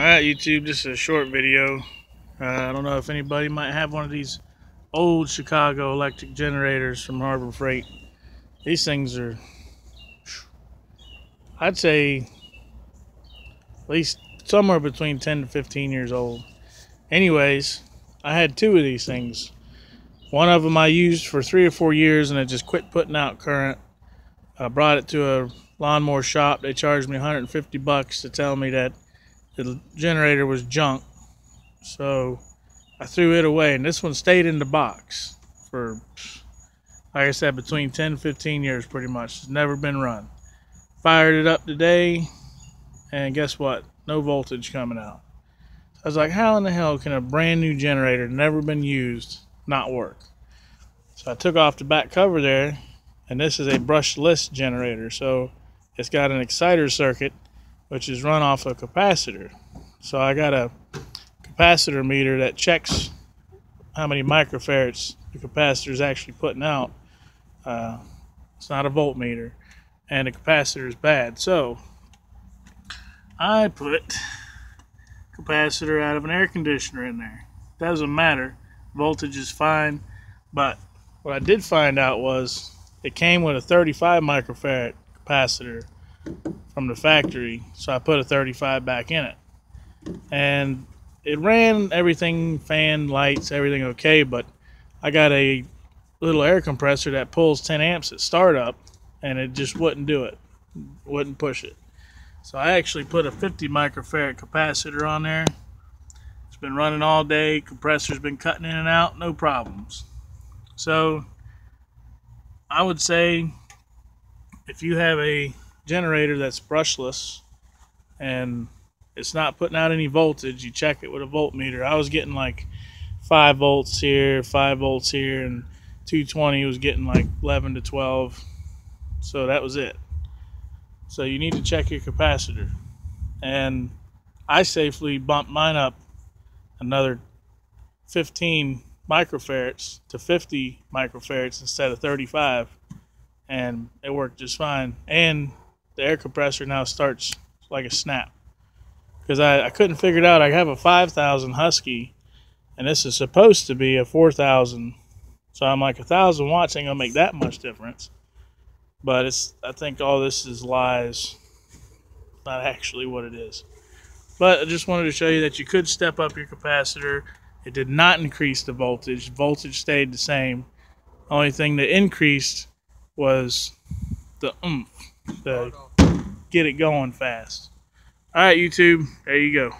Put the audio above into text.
Alright YouTube, is a short video. Uh, I don't know if anybody might have one of these old Chicago electric generators from Harbor Freight. These things are, I'd say, at least somewhere between 10 to 15 years old. Anyways, I had two of these things. One of them I used for three or four years and it just quit putting out current. I brought it to a lawnmower shop. They charged me 150 bucks to tell me that the generator was junk. So I threw it away, and this one stayed in the box for, like I said, between 10 and 15 years pretty much. It's never been run. Fired it up today, and guess what? No voltage coming out. I was like, how in the hell can a brand new generator, never been used, not work? So I took off the back cover there, and this is a brushless generator. So it's got an exciter circuit which is run off a capacitor. So I got a capacitor meter that checks how many microfarads the capacitor is actually putting out. Uh, it's not a voltmeter, and the capacitor is bad. So I put capacitor out of an air conditioner in there. Doesn't matter. Voltage is fine, but what I did find out was it came with a 35 microfarad capacitor from the factory. So I put a 35 back in it. And it ran everything, fan, lights, everything okay, but I got a little air compressor that pulls 10 amps at startup and it just wouldn't do it, wouldn't push it. So I actually put a 50 microfarad capacitor on there. It's been running all day, compressor's been cutting in and out, no problems. So I would say if you have a generator that's brushless and it's not putting out any voltage, you check it with a voltmeter. I was getting like 5 volts here, 5 volts here, and 220 was getting like 11 to 12. So that was it. So you need to check your capacitor. And I safely bumped mine up another 15 microfarads to 50 microfarads instead of 35 and it worked just fine and the air compressor now starts like a snap because I, I couldn't figure it out. I have a 5000 Husky and this is supposed to be a 4000. So I'm like a thousand watts ain't gonna make that much difference. But it's I think all this is lies, not actually what it is. But I just wanted to show you that you could step up your capacitor. It did not increase the voltage. Voltage stayed the same. Only thing that increased was the oomph, the get it going fast. All right, YouTube, there you go.